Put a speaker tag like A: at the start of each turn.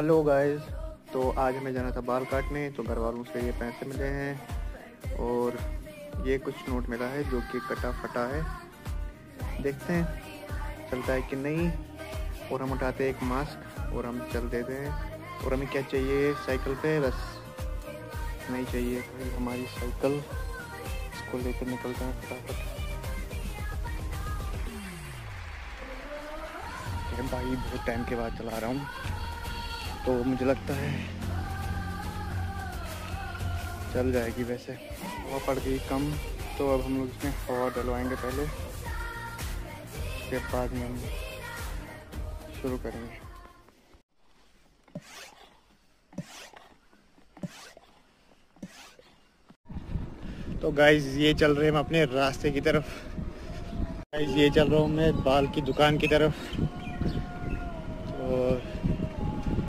A: Hello guys तो आज हमें जाना था बाल काटने तो घर वालों से ये पैसे मिले हैं और ये कुछ नोट मिला है जो कि कटा फटा है। देखते हैं, चलता है कि नहीं। और हम उठाते हैं एक मास्क और हम चल देते हैं। और हमें क्या चाहिए? साइकिल पे? बस, नहीं चाहिए। हमारी साइकिल। इसको लेकर निकलते हैं फटाफट। भाई, बहुत टाइम के बाद चला रहा हूँ। तो मुझे लगता है चल जाएगी वैसे। हवा पड़ गई कम तो अब हम लोग इसमें हवा डलवाएँगे पहले। उसके बाद में हम शुरू करेंगे। तो गाइज़ ये चल रहे हैं हम अपने रास्ते की तरफ़। गाइज़ ये चल रहा हूँ मैं बाल की दुकान की तरफ़।